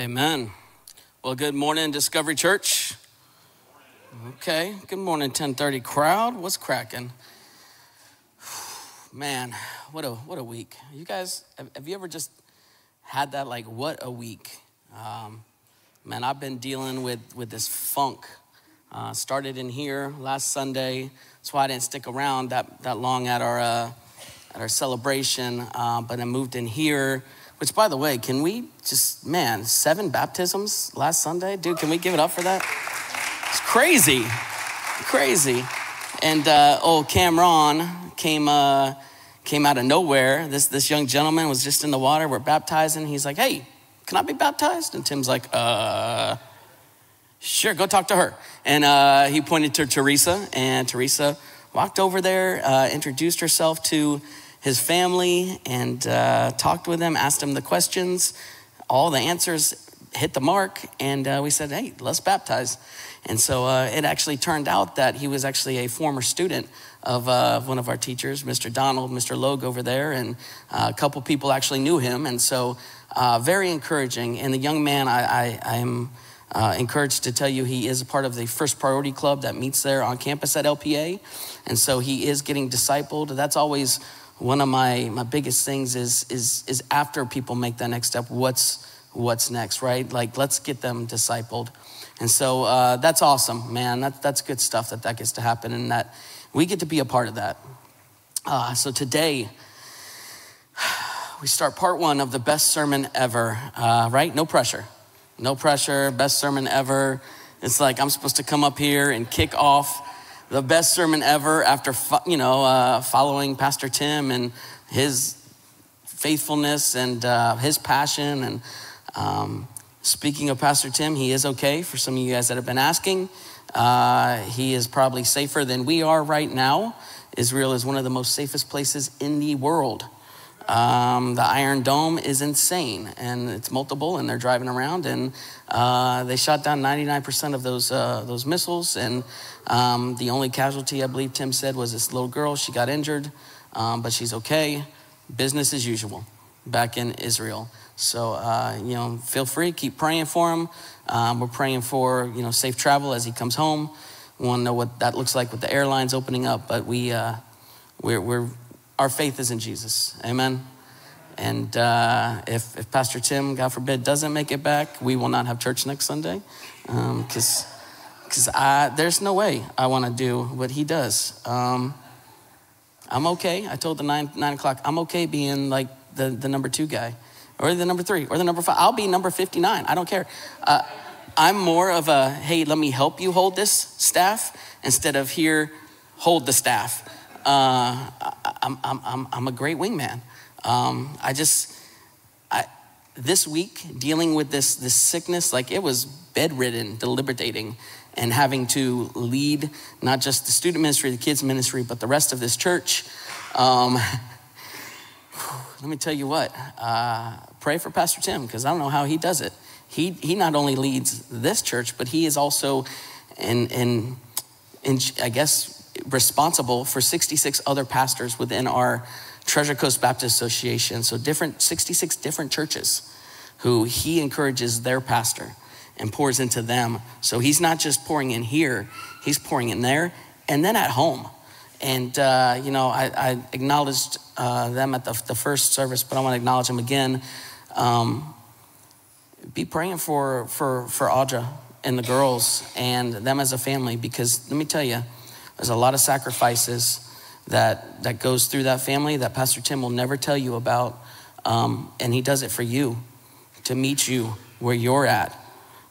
Amen. Well, good morning, Discovery Church. Okay, good morning, 1030 crowd. What's cracking? Man, what a what a week. You guys, have, you ever just had that like what a week? Um, man, I've been dealing with with this funk. Uh, started in here last Sunday. That's why I didn't stick around that that long at our uh, at our celebration. Uh, but I moved in here which, by the way, can we just, man, seven baptisms last Sunday? Dude, can we give it up for that? It's crazy, crazy. And uh, old Cameron came, uh, came out of nowhere. This, this young gentleman was just in the water. We're baptizing. He's like, hey, can I be baptized? And Tim's like, uh, sure, go talk to her. And uh, he pointed to Teresa, and Teresa walked over there, uh, introduced herself to his family and uh, talked with them, asked them the questions. All the answers hit the mark, and uh, we said, hey, let's baptize. And so uh, it actually turned out that he was actually a former student of uh, one of our teachers, Mr. Donald, Mr. Logue over there, and uh, a couple people actually knew him. And so uh, very encouraging. And the young man, I, I, am uh, encouraged to tell you he is a part of the First Priority Club that meets there on campus at LPA. And so he is getting discipled. That's always one of my, my biggest things is, is, is after people make that next step, what's, what's next, right? Like, let's get them discipled. And so uh, that's awesome, man. That, that's good stuff that that gets to happen and that we get to be a part of that. Uh, so today, we start part one of the best sermon ever, uh, right? No pressure. No pressure, best sermon ever. It's like I'm supposed to come up here and kick off the best sermon ever after, you know, uh, following Pastor Tim and his faithfulness and uh, his passion. And um, speaking of Pastor Tim, he is okay for some of you guys that have been asking. Uh, he is probably safer than we are right now. Israel is one of the most safest places in the world. Um, the Iron Dome is insane, and it's multiple, and they're driving around, and uh, they shot down 99% of those uh, those missiles, and um, the only casualty I believe Tim said was this little girl. She got injured, um, but she's okay. Business as usual back in Israel. So uh, you know, feel free, keep praying for him. Um, we're praying for you know safe travel as he comes home. We want to know what that looks like with the airlines opening up, but we uh, we're, we're our faith is in Jesus. Amen. And uh, if, if Pastor Tim, God forbid, doesn't make it back, we will not have church next Sunday. Because um, there's no way I want to do what he does. Um, I'm okay. I told the nine, nine o'clock, I'm okay being like the, the number two guy or the number three or the number five. I'll be number 59. I don't care. Uh, I'm more of a, hey, let me help you hold this staff instead of here, hold the staff. Uh, I'm, I'm, I'm a great wingman. Um, I just, I, this week, dealing with this, this sickness, like it was bedridden, deliberating, and having to lead not just the student ministry, the kids ministry, but the rest of this church. Um, let me tell you what, uh, pray for Pastor Tim, because I don't know how he does it. He, he not only leads this church, but he is also in, in, in I guess, responsible for 66 other pastors within our Treasure Coast Baptist Association. So different 66 different churches who he encourages their pastor and pours into them. So he's not just pouring in here, he's pouring in there and then at home. And, uh, you know, I, I acknowledged uh, them at the, the, first service, but I want to acknowledge them again. Um, be praying for, for, for Audra and the girls and them as a family because let me tell you, there's a lot of sacrifices that, that goes through that family that Pastor Tim will never tell you about. Um, and he does it for you to meet you where you're at.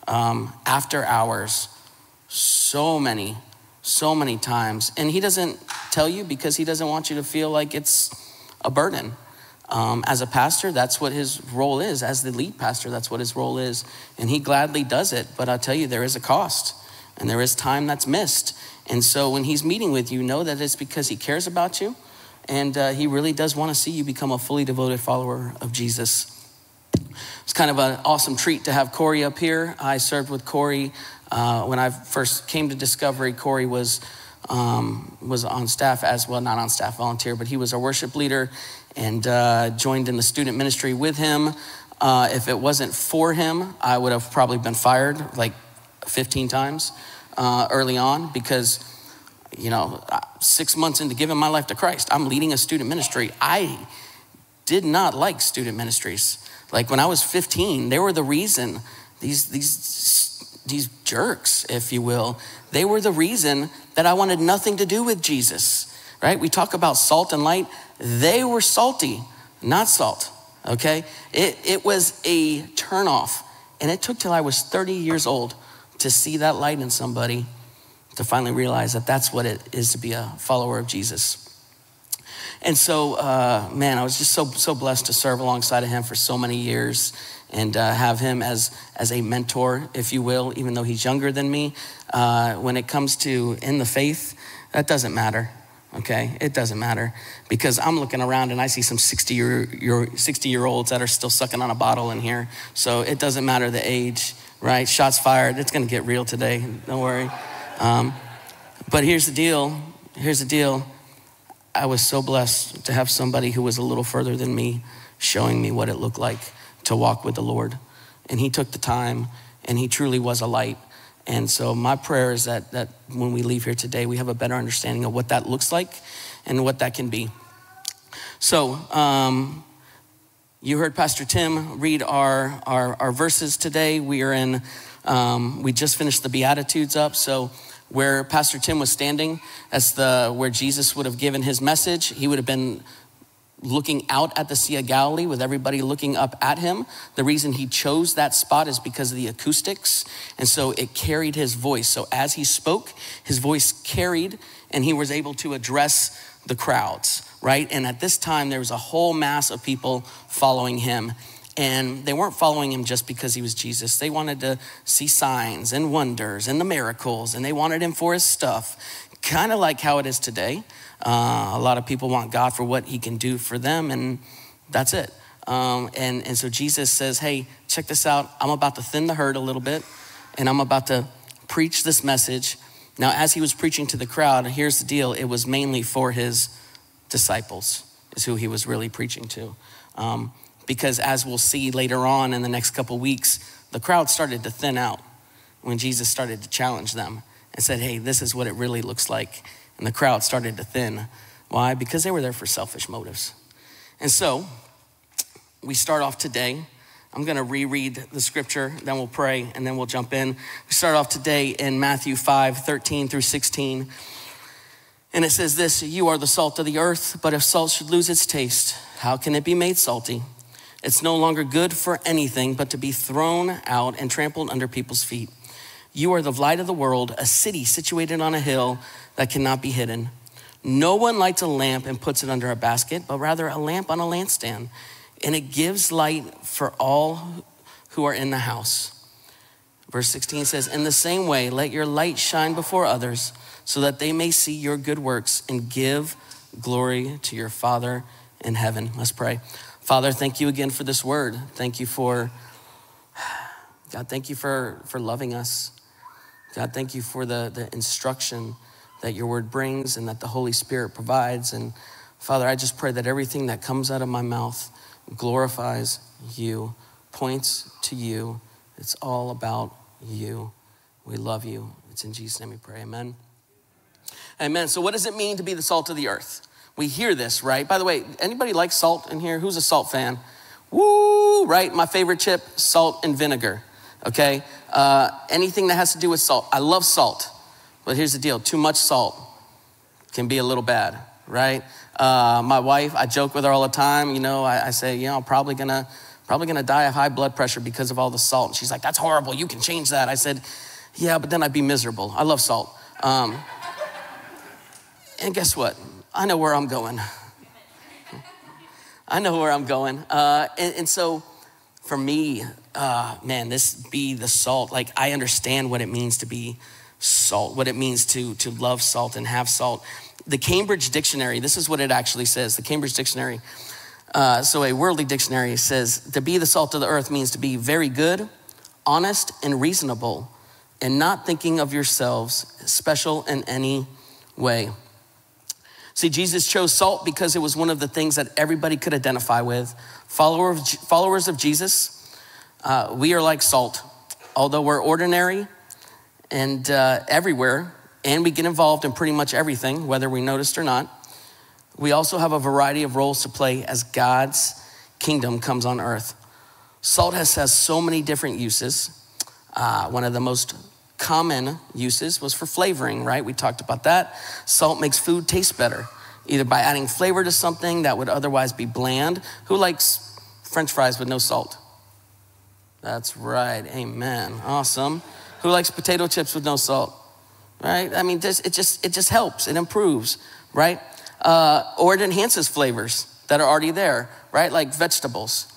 Um, after hours, so many, so many times. And he doesn't tell you because he doesn't want you to feel like it's a burden. Um, as a pastor, that's what his role is. As the lead pastor, that's what his role is. And he gladly does it. But I'll tell you, there is a cost and there is time that's missed. And so when he's meeting with you, know that it's because he cares about you and uh, he really does want to see you become a fully devoted follower of Jesus. It's kind of an awesome treat to have Corey up here. I served with Corey uh, when I first came to Discovery. Corey was um, was on staff as well, not on staff, volunteer, but he was our worship leader and uh, joined in the student ministry with him. Uh, if it wasn't for him, I would have probably been fired like 15 times uh, early on because, you know, six months into giving my life to Christ, I'm leading a student ministry. I did not like student ministries. Like when I was 15, they were the reason these, these, these jerks, if you will, they were the reason that I wanted nothing to do with Jesus, right? We talk about salt and light. They were salty, not salt okay? It, it was a turnoff. And it took till I was 30 years old to see that light in somebody to finally realize that that's what it is to be a follower of Jesus. And so, uh, man, I was just so so blessed to serve alongside of him for so many years and uh, have him as as a mentor, if you will, even though he's younger than me. Uh, when it comes to in the faith, that doesn't matter okay? It doesn't matter because I'm looking around and I see some 60 year, year, 60 year olds that are still sucking on a bottle in here. So it doesn't matter the age, right? Shots fired. It's going to get real today. Don't worry. Um, but here's the deal. Here's the deal. I was so blessed to have somebody who was a little further than me showing me what it looked like to walk with the Lord. And he took the time and he truly was a light and so my prayer is that, that when we leave here today, we have a better understanding of what that looks like and what that can be. So um, you heard Pastor Tim read our, our, our verses today. We are in, um, we just finished the Beatitudes up. So where Pastor Tim was standing, that's the where Jesus would have given his message. He would have been looking out at the Sea of Galilee with everybody looking up at him. The reason he chose that spot is because of the acoustics. And so it carried his voice. So as he spoke, his voice carried and he was able to address the crowds, right? And at this time, there was a whole mass of people following him. And they weren't following him just because he was Jesus. They wanted to see signs and wonders and the miracles, and they wanted him for his stuff, kind of like how it is today. Uh, a lot of people want God for what he can do for them, and that's it. Um, and, and so Jesus says, Hey, check this out. I'm about to thin the herd a little bit, and I'm about to preach this message. Now, as he was preaching to the crowd, here's the deal it was mainly for his disciples, is who he was really preaching to. Um, because as we'll see later on in the next couple weeks, the crowd started to thin out when Jesus started to challenge them and said, Hey, this is what it really looks like and the crowd started to thin. Why? Because they were there for selfish motives. And so we start off today. I'm going to reread the scripture, then we'll pray, and then we'll jump in. We start off today in Matthew 5 13 through 16. And it says this You are the salt of the earth, but if salt should lose its taste, how can it be made salty? It's no longer good for anything but to be thrown out and trampled under people's feet. You are the light of the world, a city situated on a hill that cannot be hidden. No one lights a lamp and puts it under a basket, but rather a lamp on a lampstand, and it gives light for all who are in the house. Verse 16 says, In the same way, let your light shine before others, so that they may see your good works and give glory to your Father in heaven. Let's pray. Father, thank you again for this word. Thank you for, God, thank you for, for loving us. God, thank you for the, the instruction that your word brings and that the Holy Spirit provides. And Father, I just pray that everything that comes out of my mouth glorifies you, points to you. It's all about you. We love you. It's in Jesus' name we pray. Amen. Amen. So, what does it mean to be the salt of the earth? We hear this, right? By the way, anybody like salt in here? Who's a salt fan? Woo, right? My favorite chip, salt and vinegar. Okay? Uh, anything that has to do with salt. I love salt. But here's the deal too much salt can be a little bad, right? Uh, my wife, I joke with her all the time. You know, I, I say, you know, I'm probably gonna, probably gonna die of high blood pressure because of all the salt. And she's like, that's horrible. You can change that. I said, yeah, but then I'd be miserable. I love salt. Um, and guess what? I know where I'm going. I know where I'm going. Uh, and, and, so for me, uh, man, this be the salt. Like, I understand what it means to be salt, what it means to, to love salt and have salt. The Cambridge Dictionary, this is what it actually says the Cambridge Dictionary. Uh, so, a worldly dictionary says to be the salt of the earth means to be very good, honest, and reasonable, and not thinking of yourselves special in any way. See, Jesus chose salt because it was one of the things that everybody could identify with. Follower of, followers of Jesus, uh, we are like salt. Although we're ordinary and uh, everywhere, and we get involved in pretty much everything, whether we noticed or not, we also have a variety of roles to play as God's kingdom comes on earth. Salt has, has so many different uses. Uh, one of the most common uses was for flavoring, right? We talked about that. Salt makes food taste better, either by adding flavor to something that would otherwise be bland. Who likes french fries with no salt? That's right. Amen. Awesome. Who likes potato chips with no salt? Right? I mean, this, it just it just helps. It improves, right? Uh, or it enhances flavors that are already there, right? Like vegetables.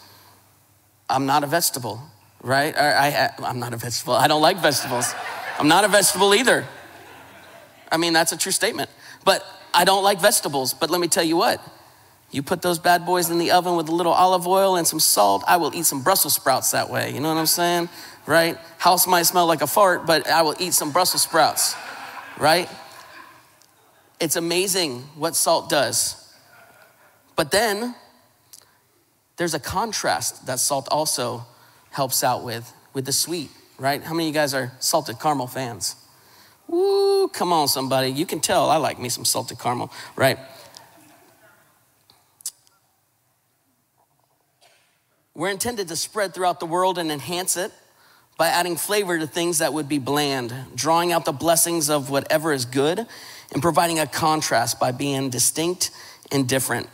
I'm not a vegetable, right? I, I, I'm not a vegetable. I don't like vegetables. I'm not a vegetable either. I mean, that's a true statement. But I don't like vegetables. But let me tell you what you put those bad boys in the oven with a little olive oil and some salt, I will eat some Brussels sprouts that way. You know what I'm saying? Right? House might smell like a fart, but I will eat some Brussels sprouts, right? It's amazing what salt does. But then there's a contrast that salt also helps out with, with the sweet, right? How many of you guys are salted caramel fans? Woo, come on, somebody. You can tell I like me some salted caramel, right? We're intended to spread throughout the world and enhance it by adding flavor to things that would be bland, drawing out the blessings of whatever is good, and providing a contrast by being distinct and different.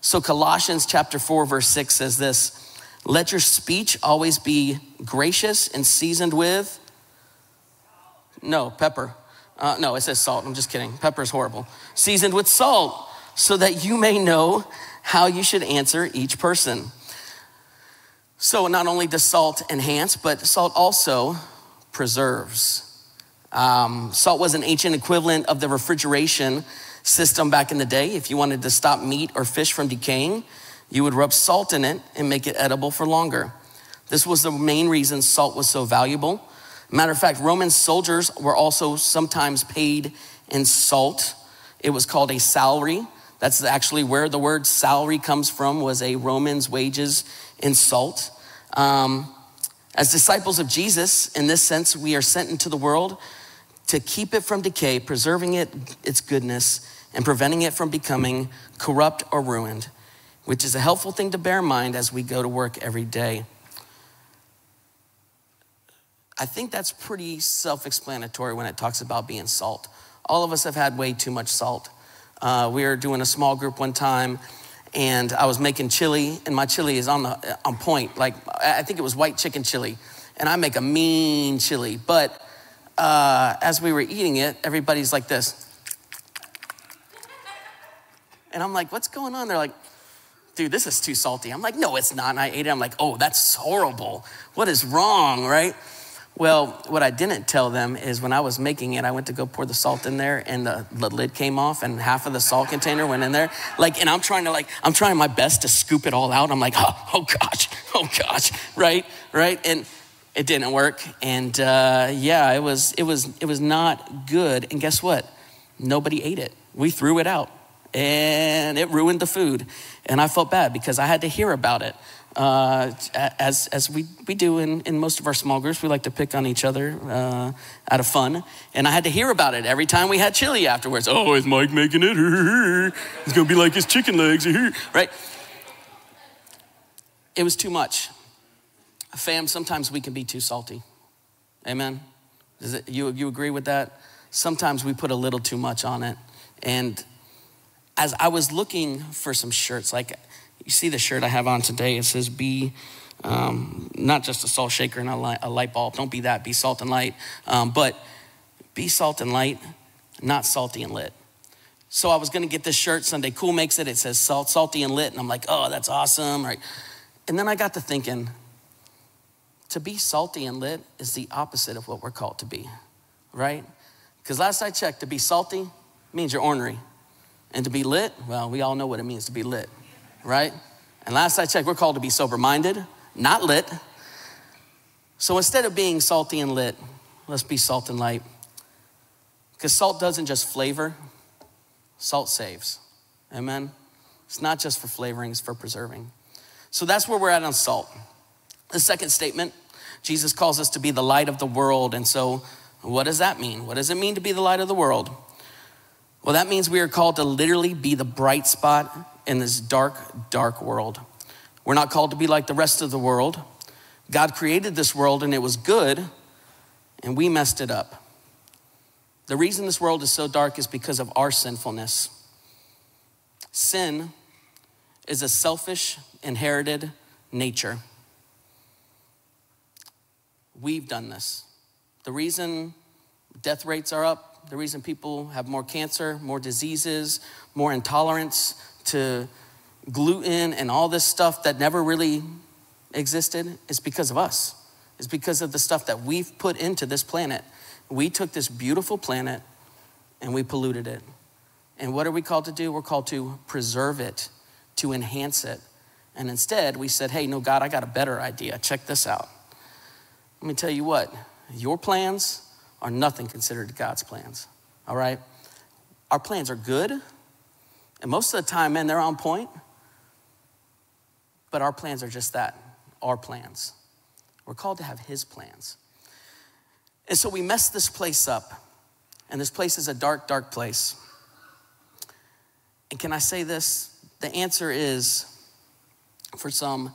So, Colossians chapter 4, verse 6 says this Let your speech always be gracious and seasoned with, no, pepper. Uh, no, it says salt. I'm just kidding. Pepper is horrible. Seasoned with salt, so that you may know how you should answer each person. So, not only does salt enhance, but salt also preserves. Um, salt was an ancient equivalent of the refrigeration system back in the day. If you wanted to stop meat or fish from decaying, you would rub salt in it and make it edible for longer. This was the main reason salt was so valuable. Matter of fact, Roman soldiers were also sometimes paid in salt. It was called a salary. That's actually where the word salary comes from, was a Roman's wages in salt. Um, as disciples of Jesus, in this sense, we are sent into the world to keep it from decay, preserving it, its goodness, and preventing it from becoming corrupt or ruined, which is a helpful thing to bear in mind as we go to work every day. I think that's pretty self explanatory when it talks about being salt. All of us have had way too much salt. Uh, we were doing a small group one time, and I was making chili, and my chili is on, the, on point. Like, I think it was white chicken chili, and I make a mean chili, but uh, as we were eating it, everybody's like this. And I'm like, what's going on? They're like, dude, this is too salty. I'm like, no, it's not. And I ate it. I'm like, oh, that's horrible. What is wrong, right? Well, what I didn't tell them is when I was making it, I went to go pour the salt in there and the, the, lid came off and half of the salt container went in there. Like, and I'm trying to like, I'm trying my best to scoop it all out. I'm like, oh, oh gosh, oh gosh, right, right? And it didn't work. And uh, yeah, it was, it was, it was not good. And guess what? Nobody ate it. We threw it out and it ruined the food. And I felt bad because I had to hear about it. Uh, as, as we, we do in, in most of our small groups, we like to pick on each other uh, out of fun. And I had to hear about it every time we had chili afterwards. Oh, is Mike making it? It's gonna be like his chicken legs, right? It was too much. Fam, sometimes we can be too salty. Amen? It, you, you agree with that? Sometimes we put a little too much on it. And as I was looking for some shirts, like you see the shirt I have on today, it says be um, not just a salt shaker and a light, a light, bulb. Don't be that, be salt and light. Um, but be salt and light, not salty and lit. So I was gonna get this shirt, Sunday Cool makes it, it says salt, salty and lit. And I'm like, oh, that's awesome, right? And then I got to thinking, to be salty and lit is the opposite of what we're called to be, right? Because last I checked, to be salty means you're ornery. And to be lit, well, we all know what it means to be lit, right? And last I checked, we're called to be sober minded, not lit. So instead of being salty and lit, let's be salt and light. Because salt doesn't just flavor, salt saves. Amen? It's not just for flavoring, it's for preserving. So that's where we're at on salt. The second statement, Jesus calls us to be the light of the world. And so, what does that mean? What does it mean to be the light of the world? Well, that means we are called to literally be the bright spot in this dark, dark world. We're not called to be like the rest of the world. God created this world and it was good, and we messed it up. The reason this world is so dark is because of our sinfulness. Sin is a selfish, inherited nature. We've done this. The reason death rates are up, the reason people have more cancer, more diseases, more intolerance to gluten and all this stuff that never really existed is because of us. It's because of the stuff that we've put into this planet. We took this beautiful planet and we polluted it. And what are we called to do? We're called to preserve it, to enhance it. And instead, we said, hey, no, God, I got a better idea. Check this out. Let me tell you what, your plans are nothing considered God's plans, all right? Our plans are good, and most of the time, man, they're on point. But our plans are just that our plans. We're called to have His plans. And so we mess this place up. And this place is a dark, dark place. And can I say this? The answer is for some,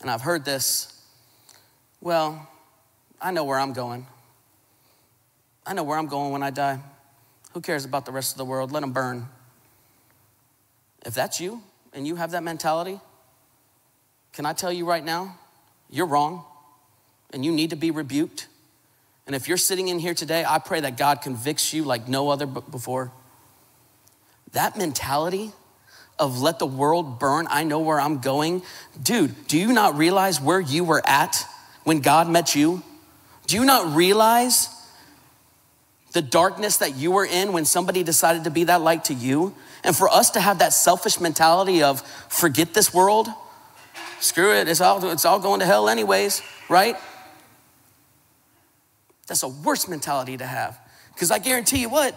and I've heard this well, I know where I'm going. I know where I'm going when I die. Who cares about the rest of the world? Let them burn. If that's you and you have that mentality, can I tell you right now, you're wrong and you need to be rebuked. And if you're sitting in here today, I pray that God convicts you like no other before. That mentality of let the world burn, I know where I'm going. Dude, do you not realize where you were at when God met you? Do you not realize the darkness that you were in when somebody decided to be that light to you? And for us to have that selfish mentality of forget this world, screw it, it's all, it's all going to hell anyways, right? That's a worse mentality to have. Because I guarantee you what,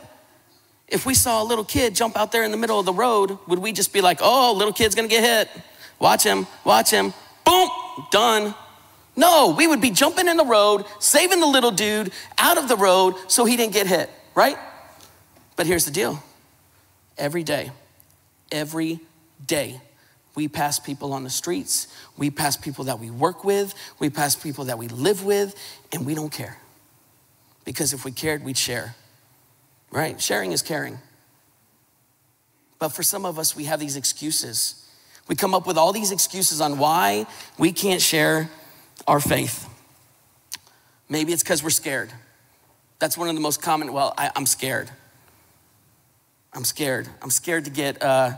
if we saw a little kid jump out there in the middle of the road, would we just be like, oh, little kid's gonna get hit? Watch him, watch him, boom, done. No, we would be jumping in the road, saving the little dude out of the road so he didn't get hit, right? But here's the deal every day, every day, we pass people on the streets, we pass people that we work with, we pass people that we live with, and we don't care. Because if we cared, we'd share, right? Sharing is caring. But for some of us, we have these excuses. We come up with all these excuses on why we can't share our faith. Maybe it's because we're scared. That's one of the most common, well, I, am scared. I'm scared. I'm scared to get uh,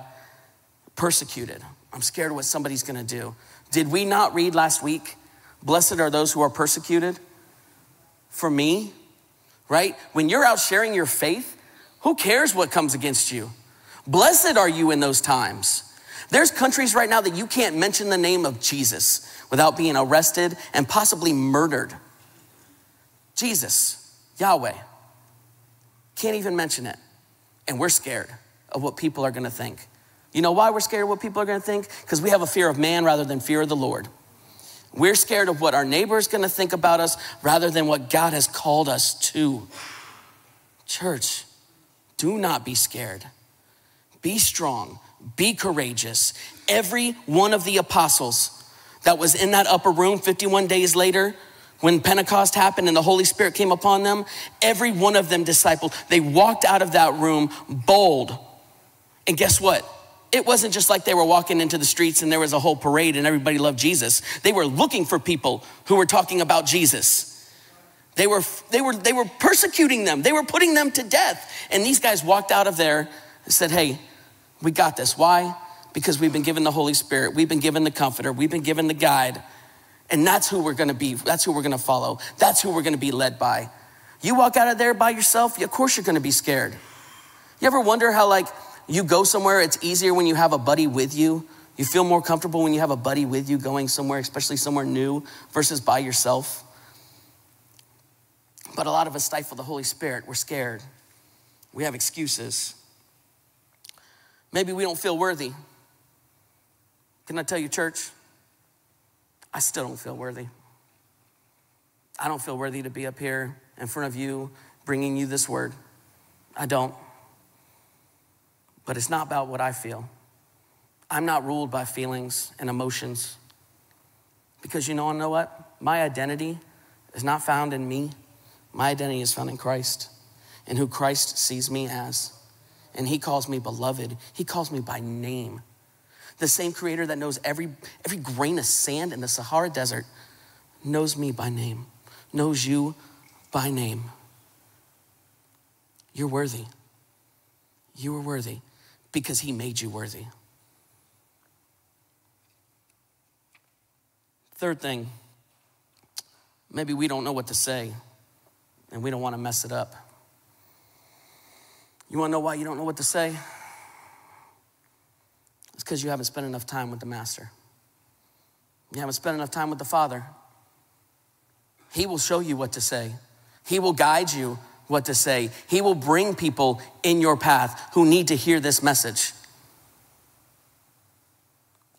persecuted. I'm scared what somebody's gonna do. Did we not read last week? Blessed are those who are persecuted for me, right? When you're out sharing your faith, who cares what comes against you? Blessed are you in those times. There's countries right now that you can't mention the name of Jesus without being arrested and possibly murdered. Jesus, Yahweh, can't even mention it. And we're scared of what people are gonna think. You know why we're scared of what people are gonna think? Because we have a fear of man rather than fear of the Lord. We're scared of what our neighbor is gonna think about us rather than what God has called us to. Church, do not be scared. Be strong, be courageous. Every one of the apostles that was in that upper room 51 days later, when Pentecost happened and the Holy Spirit came upon them, every one of them discipled. They walked out of that room bold. And guess what? It wasn't just like they were walking into the streets and there was a whole parade and everybody loved Jesus. They were looking for people who were talking about Jesus. They were, they were, they were persecuting them. They were putting them to death. And these guys walked out of there and said, hey, we got this. Why? Because we've been given the Holy Spirit. We've been given the comforter. We've been given the guide. And that's who we're gonna be. That's who we're gonna follow. That's who we're gonna be led by. You walk out of there by yourself, of course you're gonna be scared. You ever wonder how, like, you go somewhere, it's easier when you have a buddy with you. You feel more comfortable when you have a buddy with you going somewhere, especially somewhere new versus by yourself. But a lot of us stifle the Holy Spirit. We're scared. We have excuses. Maybe we don't feel worthy. Can I tell you, church? I still don't feel worthy. I don't feel worthy to be up here in front of you bringing you this word. I don't. But it's not about what I feel. I'm not ruled by feelings and emotions. Because you know, know what? My identity is not found in me. My identity is found in Christ and who Christ sees me as. And he calls me beloved. He calls me by name. The same creator that knows every, every grain of sand in the Sahara Desert knows me by name, knows you by name. You're worthy. You are worthy because he made you worthy. Third thing, maybe we don't know what to say and we don't want to mess it up. You want to know why you don't know what to say? It's because you haven't spent enough time with the Master. You haven't spent enough time with the Father. He will show you what to say, He will guide you what to say. He will bring people in your path who need to hear this message.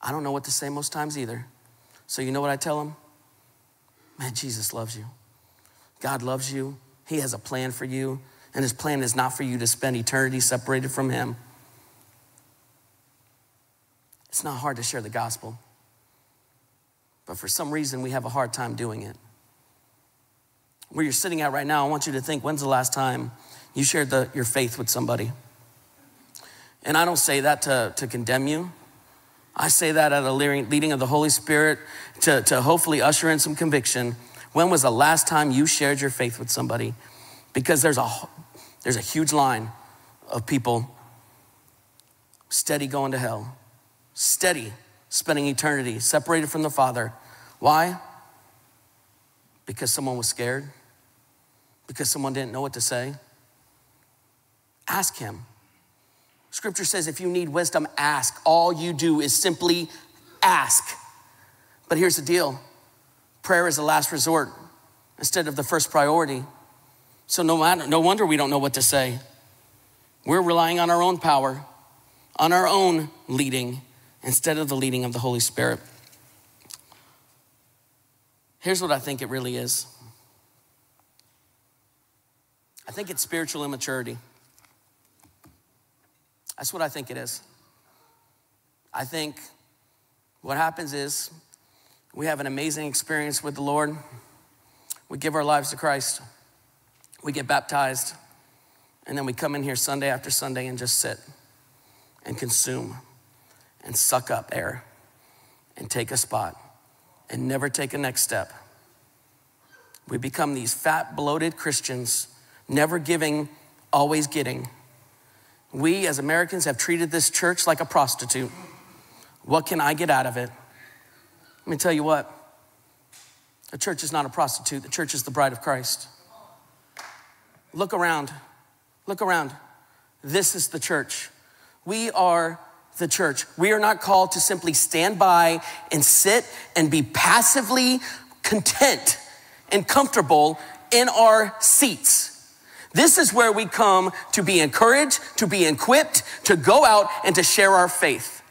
I don't know what to say most times either. So, you know what I tell them? Man, Jesus loves you. God loves you. He has a plan for you. And his plan is not for you to spend eternity separated from him. It's not hard to share the gospel. But for some reason, we have a hard time doing it. Where you're sitting at right now, I want you to think when's the last time you shared the, your faith with somebody? And I don't say that to, to condemn you. I say that at a leading of the Holy Spirit to, to hopefully usher in some conviction. When was the last time you shared your faith with somebody? Because there's a, there's a huge line of people steady going to hell, steady spending eternity separated from the Father. Why? Because someone was scared? Because someone didn't know what to say? Ask him. Scripture says if you need wisdom, ask. All you do is simply ask. But here's the deal prayer is the last resort instead of the first priority. So no matter, no wonder we don't know what to say. We're relying on our own power, on our own leading, instead of the leading of the Holy Spirit. Here's what I think it really is I think it's spiritual immaturity. That's what I think it is. I think what happens is we have an amazing experience with the Lord. We give our lives to Christ. We get baptized. And then we come in here Sunday after Sunday and just sit and consume and suck up air and take a spot and never take a next step. We become these fat, bloated Christians, never giving, always getting. We as Americans have treated this church like a prostitute. What can I get out of it? Let me tell you what the church is not a prostitute, the church is the bride of Christ. Look around, look around. This is the church. We are the church. We are not called to simply stand by and sit and be passively content and comfortable in our seats. This is where we come to be encouraged, to be equipped, to go out and to share our faith.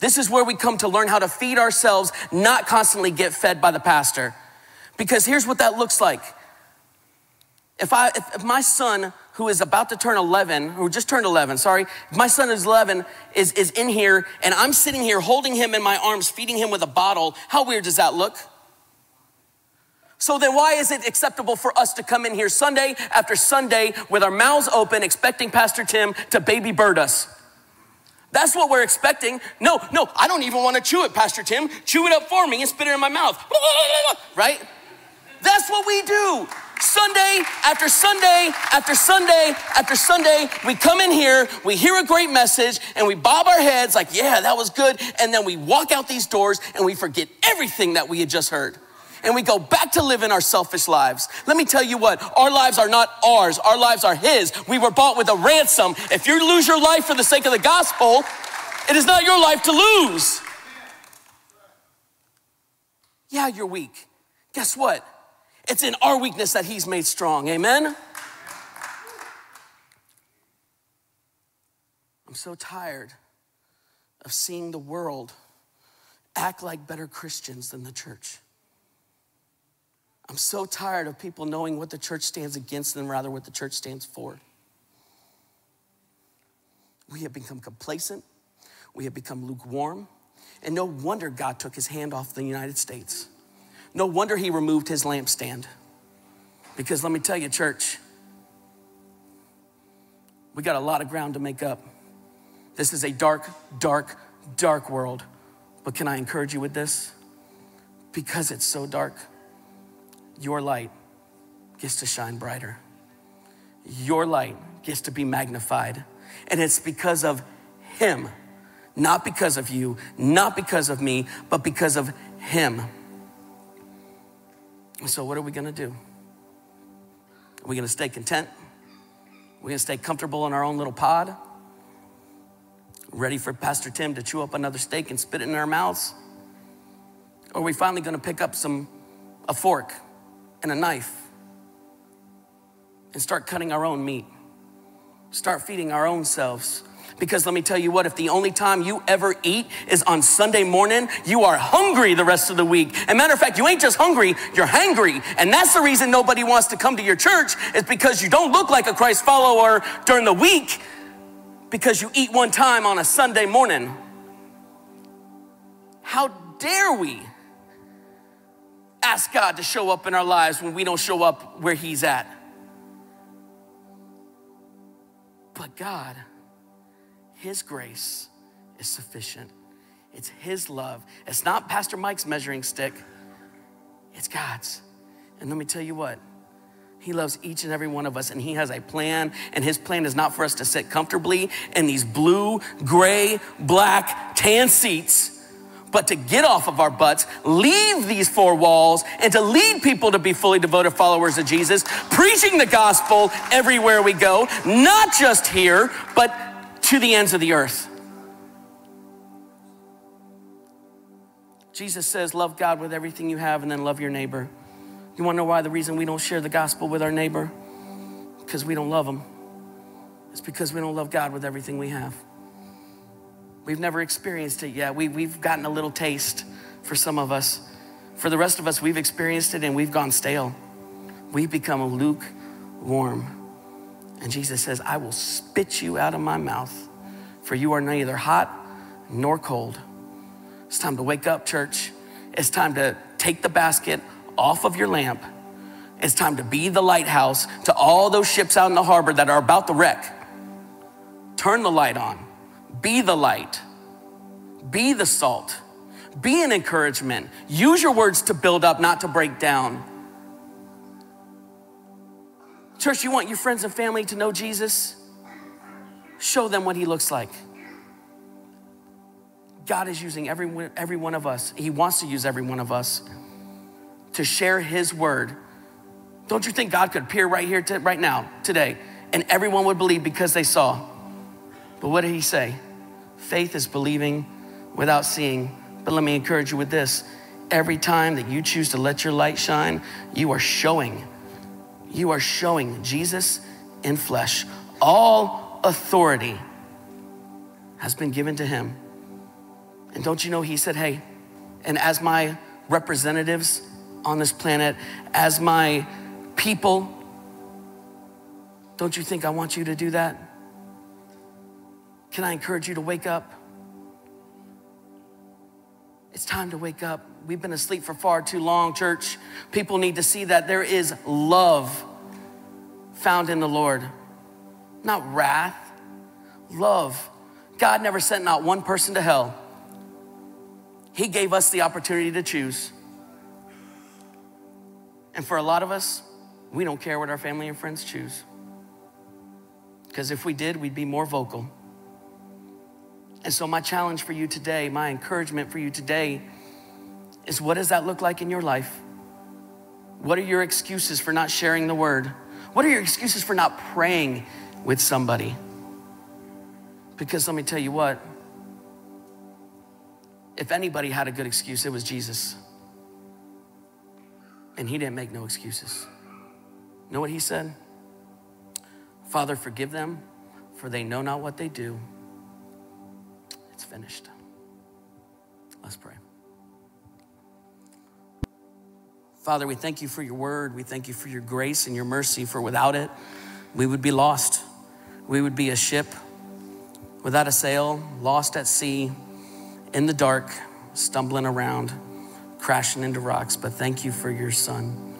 This is where we come to learn how to feed ourselves, not constantly get fed by the pastor. Because here's what that looks like. If, I, if, if my son, who is about to turn 11, who just turned 11, sorry, if my son is 11, is, is in here, and I'm sitting here holding him in my arms, feeding him with a bottle, how weird does that look? So then, why is it acceptable for us to come in here Sunday after Sunday with our mouths open, expecting Pastor Tim to baby bird us? That's what we're expecting. No, no, I don't even want to chew it, Pastor Tim. Chew it up for me and spit it in my mouth. Right? That's what we do. Sunday after Sunday after Sunday after Sunday, we come in here, we hear a great message, and we bob our heads like, yeah, that was good. And then we walk out these doors and we forget everything that we had just heard and we go back to living our selfish lives. Let me tell you what, our lives are not ours, our lives are His. We were bought with a ransom. If you lose your life for the sake of the gospel, it is not your life to lose. Yeah, you're weak. Guess what? It's in our weakness that He's made strong. Amen? I'm so tired of seeing the world act like better Christians than the church. I'm so tired of people knowing what the church stands against and rather what the church stands for. We have become complacent, we have become lukewarm, and no wonder God took his hand off the United States. No wonder he removed his lampstand. Because let me tell you, church, we got a lot of ground to make up. This is a dark, dark, dark world. But can I encourage you with this? Because it's so dark, your light gets to shine brighter. Your light gets to be magnified. And it's because of Him, not because of you, not because of me, but because of Him. So, what are we gonna do? Are we gonna stay content? Are we gonna stay comfortable in our own little pod? Ready for Pastor Tim to chew up another steak and spit it in our mouths? Or are we finally gonna pick up some a fork and a knife and start cutting our own meat? Start feeding our own selves because let me tell you what, if the only time you ever eat is on Sunday morning, you are hungry the rest of the week. And matter of fact, you ain't just hungry, you're hangry. And that's the reason nobody wants to come to your church, is because you don't look like a Christ follower during the week because you eat one time on a Sunday morning. How dare we ask God to show up in our lives when we don't show up where He's at? But God, his grace is sufficient. It's His love. It's not Pastor Mike's measuring stick, it's God's. And let me tell you what, He loves each and every one of us, and He has a plan. And His plan is not for us to sit comfortably in these blue, gray, black, tan seats but to get off of our butts, leave these four walls, and to lead people to be fully devoted followers of Jesus, preaching the gospel everywhere we go, not just here, but to the ends of the earth. Jesus says, Love God with everything you have and then love your neighbor. You wanna know why the reason we don't share the gospel with our neighbor? Because we don't love them. It's because we don't love God with everything we have. We've never experienced it yet. We, we've gotten a little taste for some of us. For the rest of us, we've experienced it and we've gone stale. We've become lukewarm. And Jesus says, I will spit you out of my mouth, for you are neither hot nor cold. It's time to wake up, church. It's time to take the basket off of your lamp. It's time to be the lighthouse to all those ships out in the harbor that are about to wreck. Turn the light on. Be the light. Be the salt. Be an encouragement. Use your words to build up, not to break down. Church, you want your friends and family to know Jesus? Show them what he looks like. God is using every, every one of us. He wants to use every one of us to share his word. Don't you think God could appear right here, to, right now, today, and everyone would believe because they saw? But what did he say? Faith is believing without seeing. But let me encourage you with this every time that you choose to let your light shine, you are showing you are showing Jesus in flesh. All authority has been given to him. And don't you know, he said, Hey, and as my representatives on this planet, as my people, don't you think I want you to do that? Can I encourage you to wake up? It's time to wake up. We've been asleep for far too long, church. People need to see that there is love found in the Lord, not wrath, love. God never sent not one person to hell. He gave us the opportunity to choose. And for a lot of us, we don't care what our family and friends choose. Because if we did, we'd be more vocal. And so, my challenge for you today, my encouragement for you today is what does that look like in your life? What are your excuses for not sharing the word? What are your excuses for not praying with somebody? Because let me tell you what, if anybody had a good excuse, it was Jesus. And he didn't make no excuses. You know what he said? Father, forgive them, for they know not what they do. It's finished. Let's pray. Father, we thank you for your word. We thank you for your grace and your mercy, for without it, we would be lost. We would be a ship without a sail, lost at sea, in the dark, stumbling around, crashing into rocks. But thank you for your son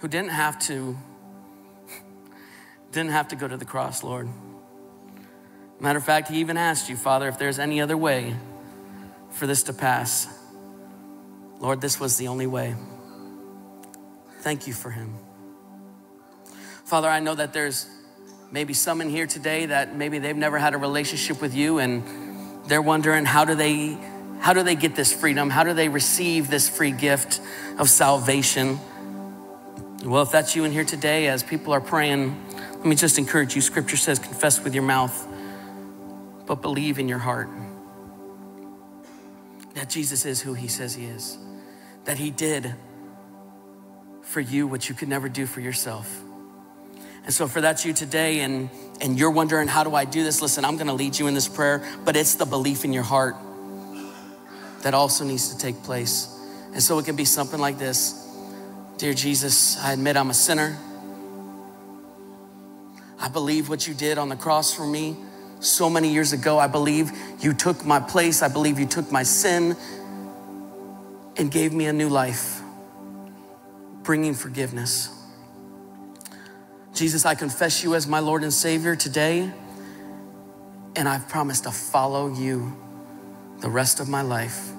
who didn't have to didn't have to go to the cross, Lord. Matter of fact, he even asked you, Father, if there's any other way for this to pass. Lord, this was the only way. Thank you for him. Father, I know that there's maybe some in here today that maybe they've never had a relationship with you and they're wondering how do they how do they get this freedom? How do they receive this free gift of salvation? Well, if that's you in here today, as people are praying, let me just encourage you. Scripture says, confess with your mouth, but believe in your heart that Jesus is who he says he is, that he did for you what you could never do for yourself. And so, for that's you today, and, and you're wondering, how do I do this? Listen, I'm gonna lead you in this prayer, but it's the belief in your heart that also needs to take place. And so, it can be something like this Dear Jesus, I admit I'm a sinner. I believe what you did on the cross for me so many years ago. I believe you took my place. I believe you took my sin and gave me a new life, bringing forgiveness. Jesus, I confess you as my Lord and Savior today, and I've promised to follow you the rest of my life.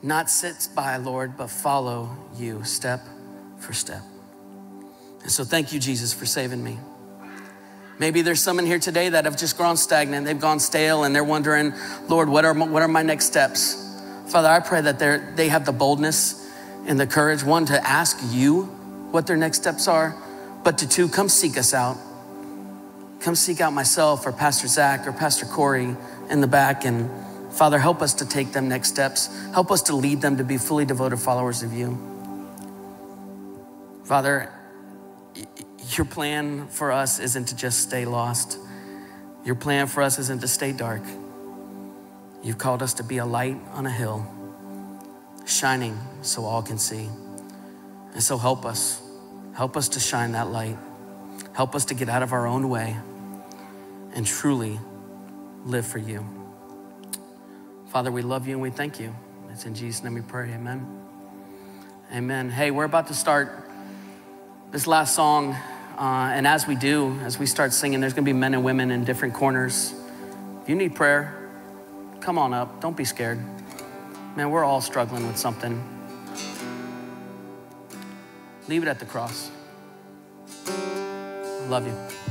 Not sit by, Lord, but follow you step for step. And so thank you, Jesus, for saving me. Maybe there's some in here today that have just grown stagnant, they've gone stale, and they're wondering, Lord, what are my, what are my next steps? Father, I pray that they they have the boldness and the courage, one, to ask you what their next steps are, but to two, come seek us out. Come seek out myself or Pastor Zach or Pastor Corey in the back. And Father, help us to take them next steps. Help us to lead them to be fully devoted followers of you. Father, your plan for us isn't to just stay lost. Your plan for us isn't to stay dark. You've called us to be a light on a hill, shining so all can see. And so help us. Help us to shine that light. Help us to get out of our own way and truly live for you. Father, we love you and we thank you. It's in Jesus' name we pray. Amen. Amen. Hey, we're about to start this last song. Uh, and as we do, as we start singing, there's going to be men and women in different corners. If you need prayer, come on up. Don't be scared. Man, we're all struggling with something. Leave it at the cross. Love you.